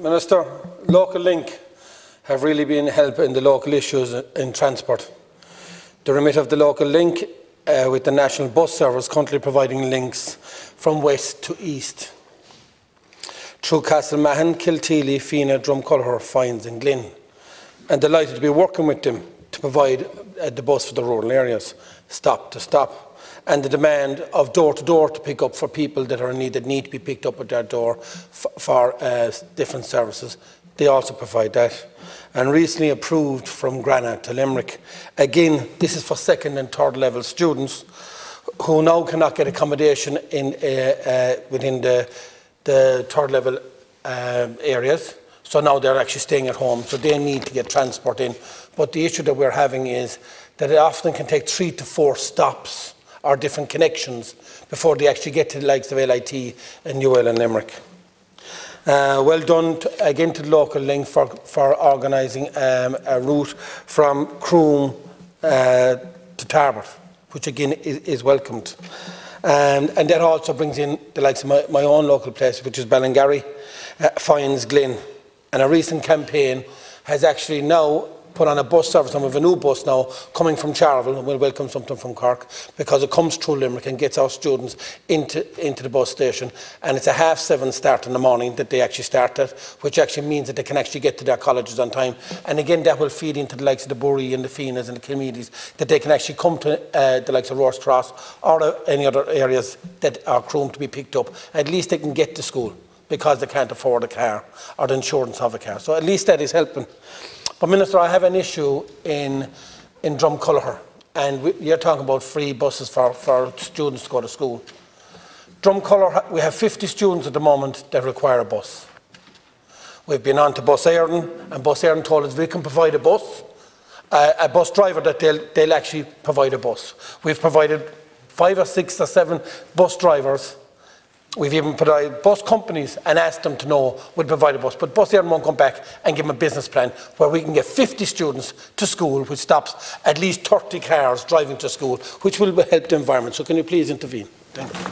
Minister, Local Link have really been helping the local issues in transport. The remit of the Local Link uh, with the National Bus Service currently providing links from west to east through Castlemahon, Kilteely, Fina, Dromcollogher, Fines and Glin. And delighted to be working with them to provide uh, the bus for the rural areas, stop to stop. And the demand of door to door to pick up for people that are in need, that need to be picked up at their door for uh, different services. They also provide that. And recently approved from Granagh to Limerick. Again, this is for second and third level students who now cannot get accommodation in, uh, uh, within the, the third level um, areas. So now they're actually staying at home, so they need to get transport in. But the issue that we're having is that it often can take three to four stops or different connections before they actually get to the likes of LIT and UL and Limerick. Uh, well done to, again to the local link for, for organising um, a route from Croom uh, to Tarbert, which again is, is welcomed. Um, and that also brings in the likes of my, my own local place, which is Ballingarry, uh, Fines, Glin. And a recent campaign has actually now put on a bus service and we have a new bus now coming from Charleville and we'll welcome something from Cork because it comes through Limerick and gets our students into, into the bus station. And it's a half seven start in the morning that they actually start at which actually means that they can actually get to their colleges on time. And again that will feed into the likes of the Bury and the Finas and the communities that they can actually come to uh, the likes of Ross Cross or uh, any other areas that are Chrome to be picked up. At least they can get to school because they can't afford a car or the insurance of a car so at least that is helping but Minister, I have an issue in, in Dromcollogher, and we, you're talking about free buses for, for students to go to school. Dromcollogher, we have 50 students at the moment that require a bus. We've been on to Bus Éireann, and Bus Éireann told us we can provide a bus, uh, a bus driver that they'll, they'll actually provide a bus. We've provided five or six or seven bus drivers We've even provided bus companies and asked them to know we'll provide a bus. But Bus Éireann won't come back and give them a business plan where we can get 50 students to school, which stops at least 30 cars driving to school, which will help the environment. So can you please intervene? Thank you.